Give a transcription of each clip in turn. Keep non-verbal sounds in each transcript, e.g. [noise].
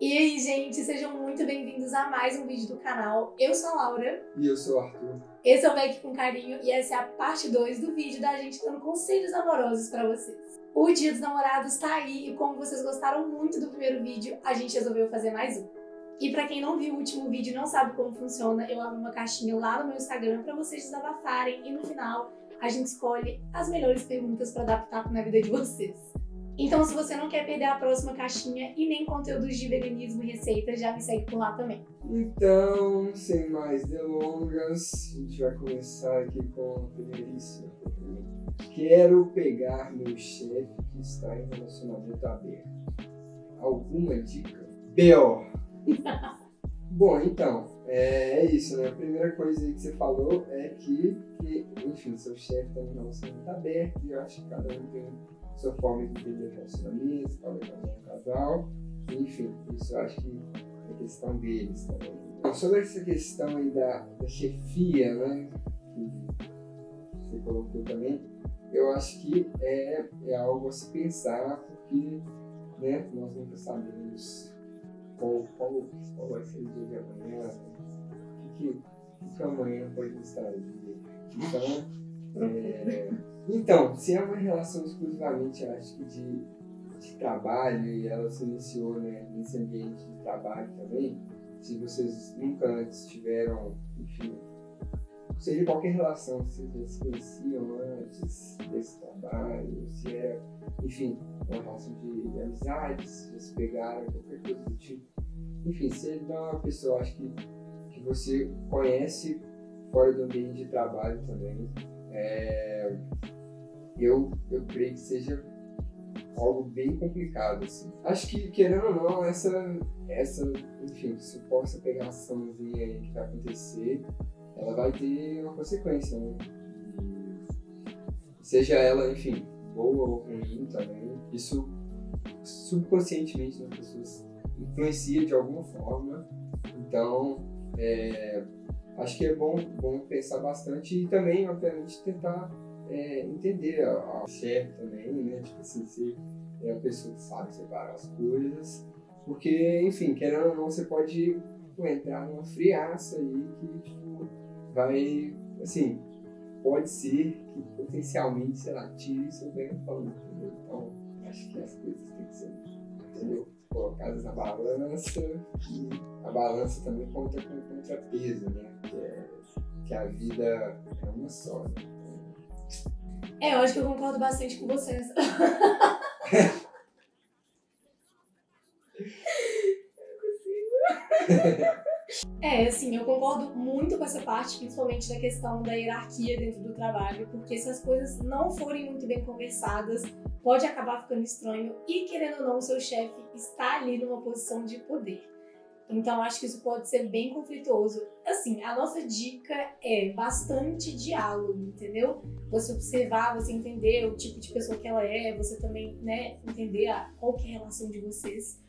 E aí, gente, sejam muito bem-vindos a mais um vídeo do canal. Eu sou a Laura. E eu sou o Arthur. Esse é o Back com Carinho e essa é a parte 2 do vídeo da gente dando conselhos amorosos pra vocês. O Dia dos Namorados tá aí e como vocês gostaram muito do primeiro vídeo, a gente resolveu fazer mais um. E pra quem não viu o último vídeo e não sabe como funciona, eu abro uma caixinha lá no meu Instagram pra vocês desabafarem e no final a gente escolhe as melhores perguntas pra adaptar na vida de vocês. Então, se você não quer perder a próxima caixinha e nem conteúdos de veganismo e receitas, já me segue por lá também. Então, sem mais delongas, a gente vai começar aqui com a primeiríssima. Quero pegar meu chefe que está em relacionamento aberto. Alguma dica? B.O. [laughs] Bom, então, é, é, isso, né? A primeira coisa aí que você falou é que, que enfim, seu chefe está em relacionamento aberto e eu acho que cada um tem sua forma de entender relacionamentos, qual é o casal, enfim, isso eu acho que é questão deles também. Então, sobre essa questão aí da, da chefia, né, que você colocou também, eu acho que é, é algo a se pensar, porque né, nós nunca sabemos qual, qual, qual vai ser o dia de amanhã, o que, que, que amanhã pode estar aí. Então, é, então, se é uma relação exclusivamente, acho que de, de trabalho, e ela se iniciou né, nesse ambiente de trabalho também, se vocês nunca antes tiveram, enfim, seja qualquer relação, se vocês se conheciam antes desse trabalho, se é, enfim, uma relação de, de amizades, já se pegaram, qualquer coisa do tipo. Enfim, se ele não é uma pessoa, acho que, que você conhece fora do ambiente de trabalho também, é, eu, eu creio que seja algo bem complicado, assim. Acho que, querendo ou não, essa, essa enfim, suposta pegaçãozinha aí que vai acontecer, ela vai ter uma consequência, né? Seja ela, enfim, boa ou ruim também, isso subconscientemente nas pessoas influencia de alguma forma. Então, é, acho que é bom, bom pensar bastante e também, obviamente, tentar é, entender a chefe também, né? Tipo assim, se é a pessoa que sabe separar as coisas. Porque, enfim, querendo ou não, você pode tipo, entrar numa friaça aí que, tipo, vai, assim, pode ser que potencialmente, sei lá, tire seu bem falando, entendeu? Então, acho que as coisas têm que ser, entendeu? Colocadas na balança e a balança também conta com contrapeso, né? É, que a vida é uma só, né? É, eu acho que eu concordo bastante com vocês. [laughs] É, assim, eu concordo muito com essa parte, principalmente da questão da hierarquia dentro do trabalho, porque se as coisas não forem muito bem conversadas, pode acabar ficando estranho e, querendo ou não, o seu chefe está ali numa posição de poder. Então, acho que isso pode ser bem conflituoso. Assim, a nossa dica é bastante diálogo, entendeu? Você observar, você entender o tipo de pessoa que ela é, você também, né, entender a, qual que é a relação de vocês.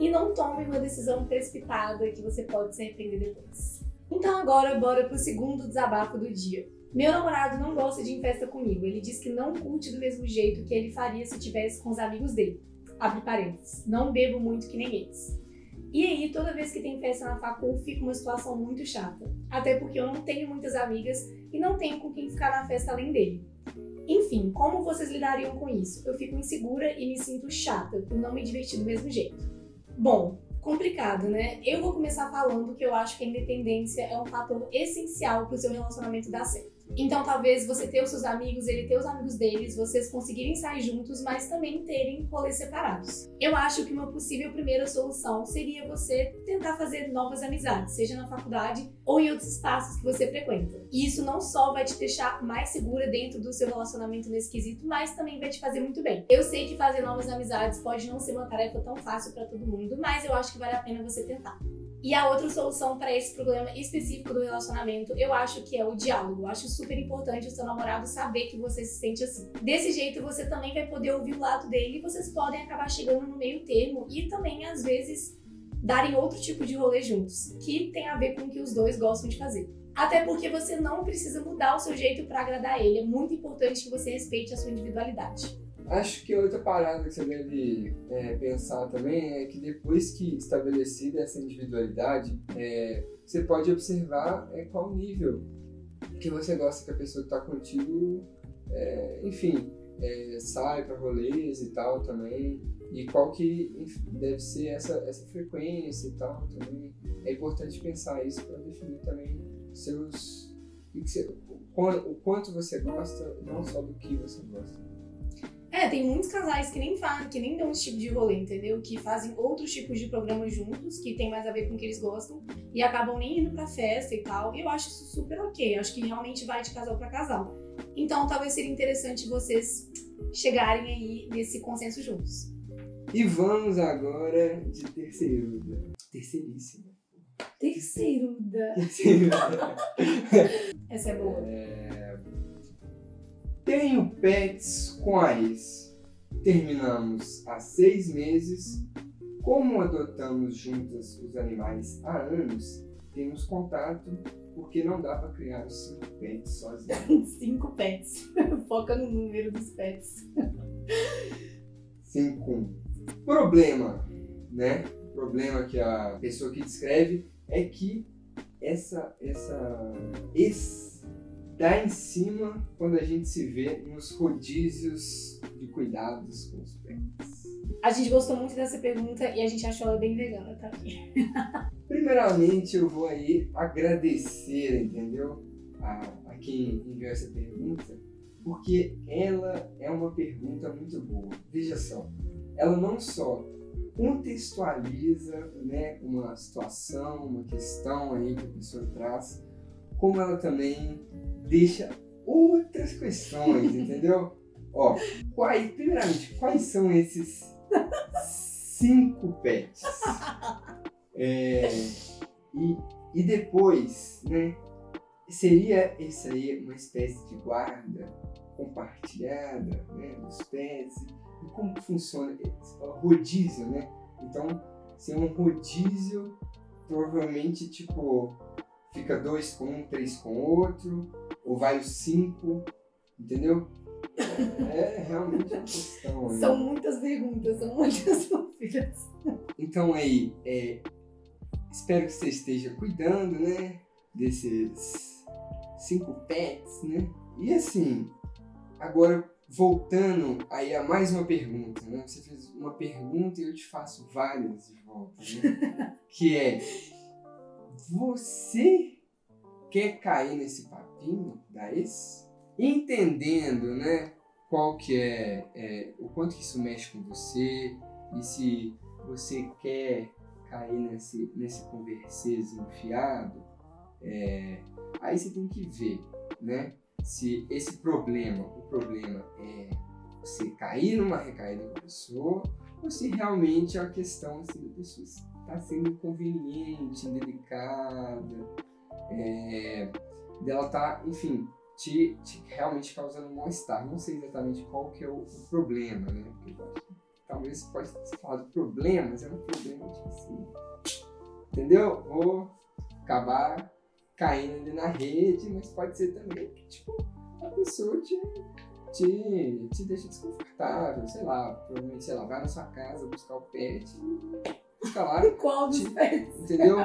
E não tome uma decisão precipitada que você pode se arrepender depois. Então agora, bora pro segundo desabafo do dia. Meu namorado não gosta de ir em festa comigo. Ele diz que não curte do mesmo jeito que ele faria se tivesse com os amigos dele. Abre parênteses. Não bebo muito que nem eles. E aí, toda vez que tem festa na facul, fica uma situação muito chata. Até porque eu não tenho muitas amigas e não tenho com quem ficar na festa além dele. Enfim, como vocês lidariam com isso? Eu fico insegura e me sinto chata por não me divertir do mesmo jeito. Bom, complicado, né? Eu vou começar falando que eu acho que a independência é um fator essencial para o seu relacionamento dar certo. Então, talvez você ter os seus amigos, ele ter os amigos deles, vocês conseguirem sair juntos, mas também terem rolês separados. Eu acho que uma possível primeira solução seria você tentar fazer novas amizades, seja na faculdade ou em outros espaços que você frequenta. E isso não só vai te deixar mais segura dentro do seu relacionamento nesse quesito, mas também vai te fazer muito bem. Eu sei que fazer novas amizades pode não ser uma tarefa tão fácil para todo mundo, mas eu acho que vale a pena você tentar. E a outra solução para esse problema específico do relacionamento, eu acho que é o diálogo. Eu acho super importante o seu namorado saber que você se sente assim. Desse jeito, você também vai poder ouvir o lado dele e vocês podem acabar chegando no meio termo e também, às vezes, darem outro tipo de rolê juntos, que tem a ver com o que os dois gostam de fazer. Até porque você não precisa mudar o seu jeito para agradar ele. É muito importante que você respeite a sua individualidade. Acho que outra parada que você deve é, pensar também é que depois que estabelecida essa individualidade, é, você pode observar é, qual nível que você gosta que a pessoa que está contigo, é, enfim, é, sai para rolês e tal também, e qual que deve ser essa, essa frequência e tal também. É importante pensar isso para definir também seus. O quanto você gosta, não só do que você gosta. É, tem muitos casais que nem fazem, que nem dão esse tipo de rolê, entendeu? Que fazem outros tipos de programas juntos, que tem mais a ver com o que eles gostam, e acabam nem indo pra festa e tal. E eu acho isso super ok. Acho que realmente vai de casal para casal. Então talvez seria interessante vocês chegarem aí nesse consenso juntos. E vamos agora de terceiruda. Terceiríssima. Terceiruda. Terceiruda. Essa é boa. É... Tenho pets com a ex. Terminamos há seis meses. Como adotamos juntas os animais há anos, temos contato porque não dá para criar os cinco pets sozinho. [laughs] cinco pets. [laughs] Foca no número dos pets. Cinco. Problema, né? O problema que a pessoa que descreve é que essa essa esse dá em cima quando a gente se vê nos rodízios de cuidados com os pets. A gente gostou muito dessa pergunta e a gente achou ela bem vegana também. [laughs] Primeiramente, eu vou aí agradecer, entendeu? A, a quem enviou essa pergunta, porque ela é uma pergunta muito boa. Veja só, ela não só contextualiza né, uma situação, uma questão aí que a pessoa traz, como ela também deixa outras questões, [laughs] entendeu? Ó, quais, primeiramente, quais são esses cinco pets? É, e, e depois, né? Seria isso aí uma espécie de guarda compartilhada né, dos pets? E como funciona? Você fala rodízio, né? Então, se é um rodízio, provavelmente, tipo, fica dois com um, três com outro, ou vai os cinco, entendeu? É, é realmente uma questão. Aí. São muitas perguntas, são muitas [laughs] dúvidas. Então aí, é, espero que você esteja cuidando, né? Desses cinco pets, né? E assim, agora voltando aí a mais uma pergunta, né? Você fez uma pergunta e eu te faço várias de volta, né? [laughs] que é você quer cair nesse papinho da ex? Entendendo, né? Qual que é, é o quanto que isso mexe com você e se você quer cair nesse, nesse converseiro enfiado, é, aí você tem que ver, né? se esse problema, o problema é você cair numa recaída com a pessoa, ou se realmente a questão assim, da pessoa está sendo inconveniente, indelicada, é, dela tá, enfim, te, te realmente causando um mal-estar. Não sei exatamente qual que é o, o problema, né? Porque talvez pode falar do problema, mas é um problema tipo assim. Entendeu? Vou acabar caindo ali na rede, mas pode ser também que, tipo, a pessoa te, te, te deixa desconfortável, sei lá, provavelmente, sei lá, vai na sua casa buscar o pet e fica lá. [laughs] Qual dos pets? Entendeu?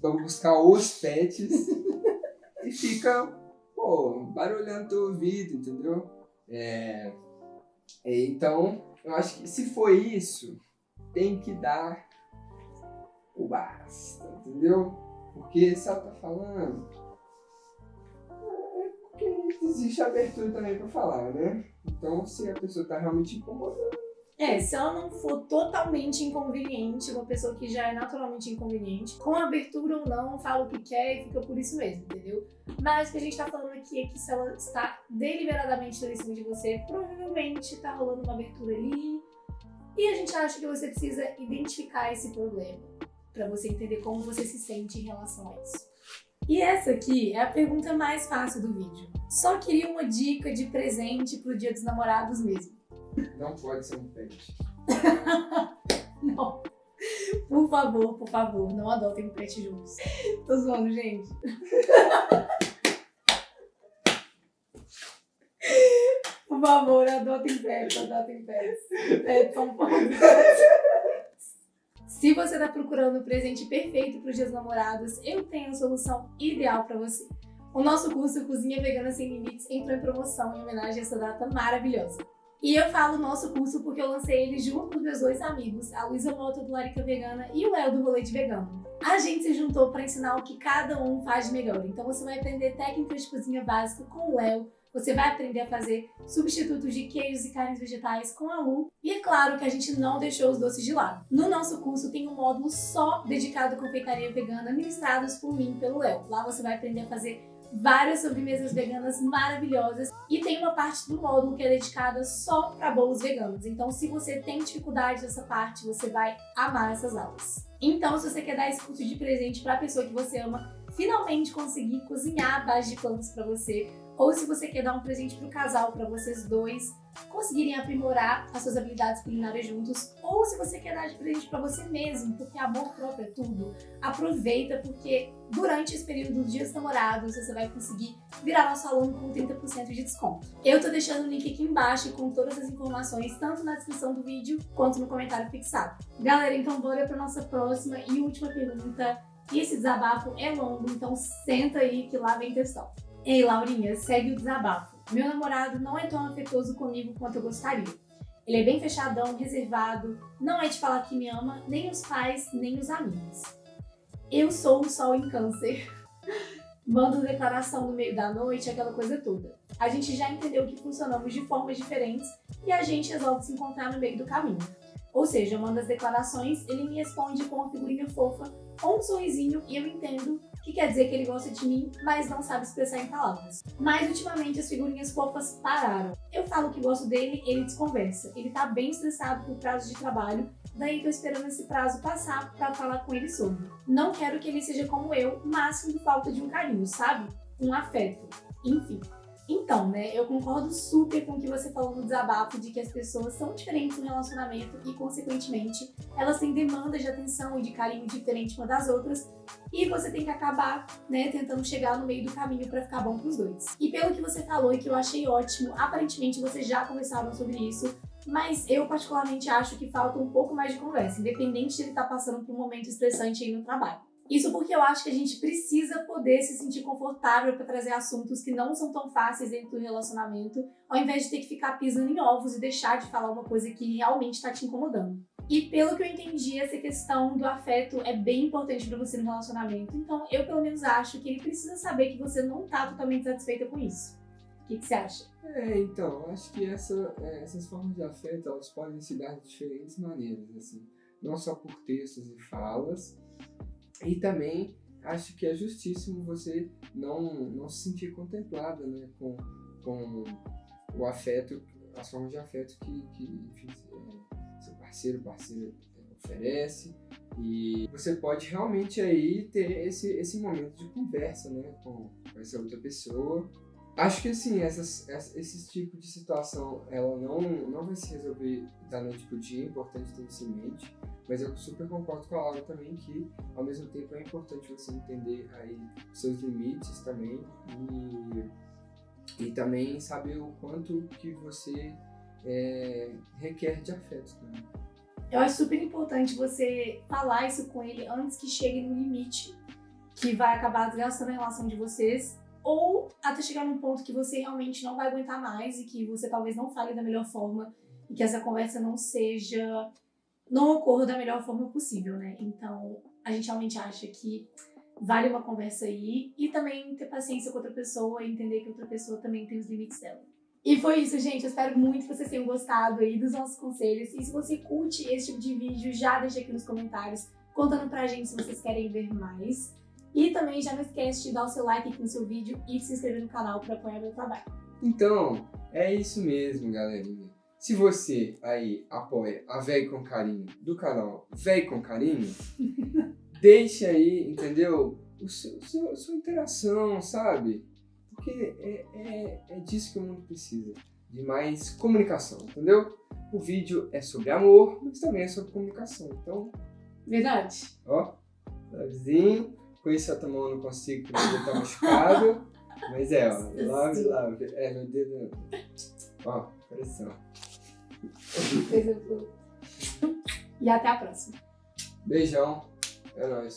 Vamos buscar os pets [laughs] e fica, pô, barulhando teu ouvido, entendeu? É, é, então, eu acho que se for isso, tem que dar o basta, entendeu? Porque se ela tá falando, é porque existe abertura também para falar, né? Então, se a pessoa tá realmente incomodando. É, se ela não for totalmente inconveniente, uma pessoa que já é naturalmente inconveniente, com abertura ou não, fala o que quer e fica por isso mesmo, entendeu? Mas o que a gente tá falando aqui é que se ela está deliberadamente dando em cima de você, provavelmente tá rolando uma abertura ali. E a gente acha que você precisa identificar esse problema para você entender como você se sente em relação a isso. E essa aqui é a pergunta mais fácil do vídeo. Só queria uma dica de presente pro Dia dos Namorados mesmo. Não pode ser um pet. [laughs] não. Por favor, por favor, não adotem um pet juntos. Tô zoando, gente. [laughs] Por favor, adotem pets, adotem pets. Pets são. Se você está procurando o presente perfeito para os dias namorados, eu tenho a solução ideal para você. O nosso curso Cozinha Vegana Sem Limites entrou em promoção em homenagem a essa data maravilhosa. E eu falo nosso curso porque eu lancei ele junto com meus dois amigos, a Luísa Mota do Larica Vegana e o El do Rolê de Vegano. A gente se juntou para ensinar o que cada um faz melhor. Então você vai aprender técnicas de cozinha básica com o El, você vai aprender a fazer substitutos de queijos e carnes vegetais com a Lu. E é claro que a gente não deixou os doces de lado. No nosso curso tem um módulo só dedicado à confeitaria vegana, ministrados por mim e pelo El. Lá você vai aprender a fazer várias sobremesas veganas maravilhosas e tem uma parte do módulo que é dedicada só para bolos veganos. Então, se você tem dificuldade nessa parte, você vai amar essas aulas. Então, se você quer dar esse curso de presente para a pessoa que você ama, finalmente conseguir cozinhar a base de plantas para você, ou se você quer dar um presente para o casal, para vocês dois conseguirem aprimorar as suas habilidades culinárias juntos, ou se você quer dar de presente para você mesmo, porque amor próprio é tudo. Aproveita, porque durante esse período dos dias namorados você vai conseguir virar nosso aluno com 30% de desconto. Eu tô deixando o link aqui embaixo com todas as informações, tanto na descrição do vídeo quanto no comentário fixado. Galera, então bora para nossa próxima e última pergunta. E esse desabafo é longo, então senta aí que lá vem questão. Ei, Laurinha, segue o desabafo. Meu namorado não é tão afetuoso comigo quanto eu gostaria. Ele é bem fechadão, reservado, não é de falar que me ama, nem os pais, nem os amigos. Eu sou o sol em câncer. [laughs] Mando declaração no meio da noite, aquela coisa toda. A gente já entendeu que funcionamos de formas diferentes e a gente resolve se encontrar no meio do caminho. Ou seja, eu mando as declarações, ele me responde com uma figurinha fofa ou um sorrisinho e eu entendo que quer dizer que ele gosta de mim, mas não sabe expressar em palavras. Mas ultimamente as figurinhas fofas pararam. Eu falo que gosto dele, ele desconversa. Ele tá bem estressado por prazo de trabalho, daí tô esperando esse prazo passar para falar com ele sobre. Não quero que ele seja como eu, mas sinto falta de um carinho, sabe? Um afeto. Enfim. Então, né, eu concordo super com o que você falou no desabafo de que as pessoas são diferentes no relacionamento e, consequentemente, elas têm demandas de atenção e de carinho diferente uma das outras e você tem que acabar, né, tentando chegar no meio do caminho para ficar bom pros dois. E pelo que você falou e que eu achei ótimo, aparentemente vocês já conversaram sobre isso, mas eu particularmente acho que falta um pouco mais de conversa, independente de ele estar tá passando por um momento estressante aí no trabalho. Isso porque eu acho que a gente precisa poder se sentir confortável para trazer assuntos que não são tão fáceis dentro do relacionamento, ao invés de ter que ficar pisando em ovos e deixar de falar uma coisa que realmente está te incomodando. E pelo que eu entendi, essa questão do afeto é bem importante para você no relacionamento. Então, eu pelo menos acho que ele precisa saber que você não está totalmente satisfeita com isso. O que, que, você acha? É, então, acho que essa, é, essas formas de afeto elas podem se dar de diferentes maneiras, assim, não só por textos e falas, e também acho que é justíssimo você não, não se sentir contemplada né, com, com o afeto, as formas de afeto que, que enfim, é, seu parceiro, parceira oferece. E você pode realmente aí ter esse, esse momento de conversa né, com, com essa outra pessoa. Acho que assim, essas, esse tipo de situação ela não, não vai se resolver da noite pro dia, é importante ter isso em mente. Mas eu super concordo com a Laura também que, ao mesmo tempo, é importante você entender aí seus limites também e, e também saber o quanto que você é, requer de afeto também. Eu acho super importante você falar isso com ele antes que chegue no limite que vai acabar desgastando a relação de vocês ou até chegar num ponto que você realmente não vai aguentar mais e que você talvez não fale da melhor forma e que essa conversa não seja não ocorra da melhor forma possível, né? Então, a gente realmente acha que vale uma conversa aí e também ter paciência com outra pessoa e entender que outra pessoa também tem os limites dela. E foi isso, gente. Eu espero muito que vocês tenham gostado aí dos nossos conselhos. E se você curte esse tipo de vídeo, já deixa aqui nos comentários contando pra gente se vocês querem ver mais. E também já não esquece de dar o seu like aqui no seu vídeo e se inscrever no canal para apoiar meu trabalho. Então, é isso mesmo, galerinha. Se você aí apoia a Véi com Carinho do canal Véi com Carinho, [laughs] deixe aí, entendeu? O seu, seu, sua interação, sabe? Porque é, é, é disso que o mundo precisa. De mais comunicação, entendeu? O vídeo é sobre amor, mas também é sobre comunicação. Então. Verdade. Ó, lovezinho. Com isso eu não consigo porque ele tá machucado. [laughs] Mas é, ó. Love, love. É, meu dedo. Ó, pressão. E até a próxima. Beijão. É nóis.